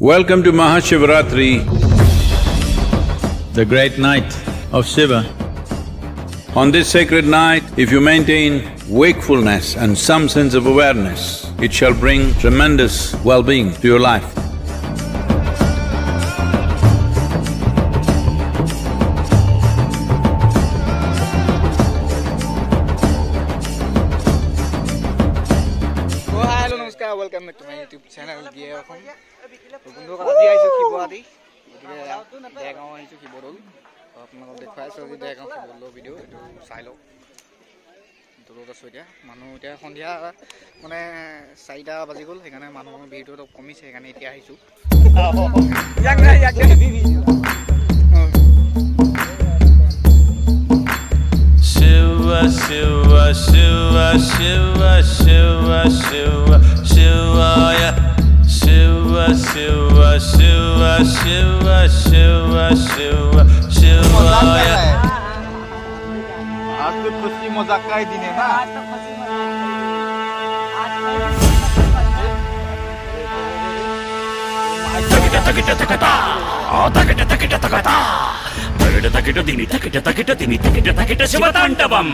Welcome to Mahashivratri, the great night of Shiva. On this sacred night, if you maintain wakefulness and some sense of awareness, it shall bring tremendous well-being to your life. Welcome back to my YouTube channel গিয়ে অসম বন্ধুসকল আজি আহিছোঁ শিৱহাটী গতিকে ডেৰগাঁও আহিছোঁ শিৱদৌল। আপোনালোকক দেখুৱাই আছোঁ আজি ডেৰগাঁও শিৱদৌলৰ ভিডিঅ' এইটো চাই লওক। দৌলত আছোঁ এতিয়া। মানুহ এতিয়া সন্ধিয়া মানে চাৰিটা বাজি গ'ল সেইকাৰণে মানুহৰ ভিৰটো অলপ কমিছে সেইকাৰণে এতিয়া আহিছোঁ। Shiva, Shiva, Shiva, Shiva, Shiva, Shiva, Shivaya. Shiva, Shiva, Shiva, Shiva, Shiva, Shiva, Shivaya. आज तो खुशी मजाक का ही दिन है ना తకిట తకిట తకట ఆ తకిట తకిట తకట తకిట తకిట తిని తకిట తకిట తిని తకిట తకిట శివతాండవం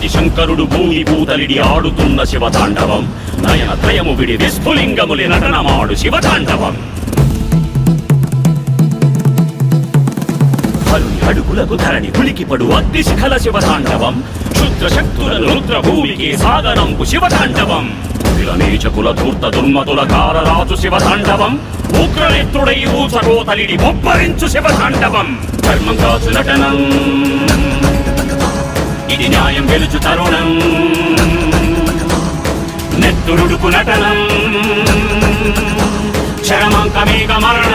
ఆదిశంకరుడు భూమి పూతలిడి ఆడుతున్న శివతాండవం. నయన త్రయము విడి విస్ఫులింగములి నటనమాడు శివతాండవం. అడుగులకు ధరణి కులికిపడు అగ్ని శిఖల శివతాండవం. క్షుద్ర శక్తుల రుద్ర భూమికి సాగనంపు శివతాండవం. నీచకుల ధూర్త దుర్మతుల కారరాజు శివతాండవం. ఉగ్రనేత్రుడై ఊచకోతలిడి బొబ్బరించు శివతాండవం. ధర్మం కాచు నటనం. ఇది న్యాయం గెలుచు తరుణం. నెత్తురుడుకు నటనం. చరమాంకమేక మరణం